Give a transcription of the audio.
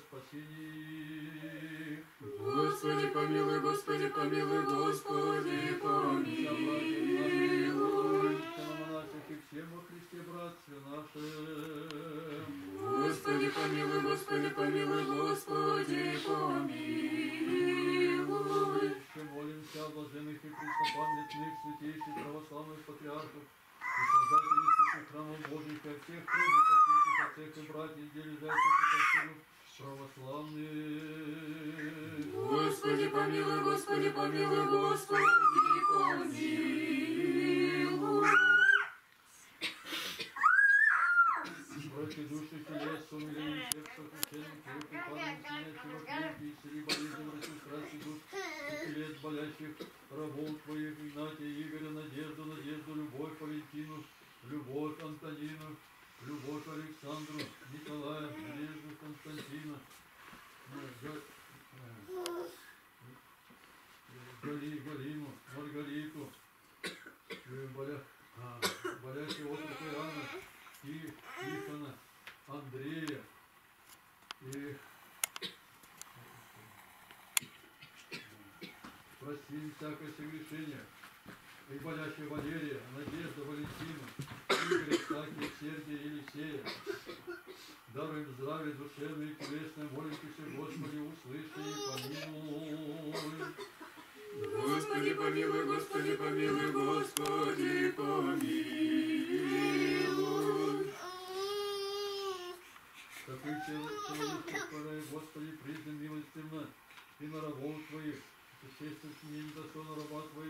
о спасении. Господи помилуй, Господи помилуй, Господи помилуй. и всем во Христе братстве нашем. Господи помилуй, Господи помилуй, Господи помилуй. Еще молимся о блаженных и преснопамятных святейших православных патриархов и создателей святых храмов Божьих, и о всех прежде таких отцах и братьев, где лежащих и Господи помилуй, Господи помилуй. Братья души телес, умиление сердца, ученым, крепкой памяти, нечего крепкий, исцели болезнь, врачу страсти душ, телес болящих рабов твоих, Игнатия, Игоря, Надежду, Надежду, Любовь, Валентину, Любовь, Антонину, Любовь, Александру, Гали, Галину, Маргариту, боля, а, болящего округа Иоанна, и Тихона, Андрея и простим всякое согрешение. И болящего Валерия, Надежда, Валентину, Игоря, Сакия, Сергия, Елисея. Даруем здравие душевное и телесное, молимся, Господи, помилуй, Господи помилуй, Господи помилуй. Такой человек, который, Господи, признан милостивно и на рабов Твоих, естественно, не недостойно раба Твоего и рабов Твоих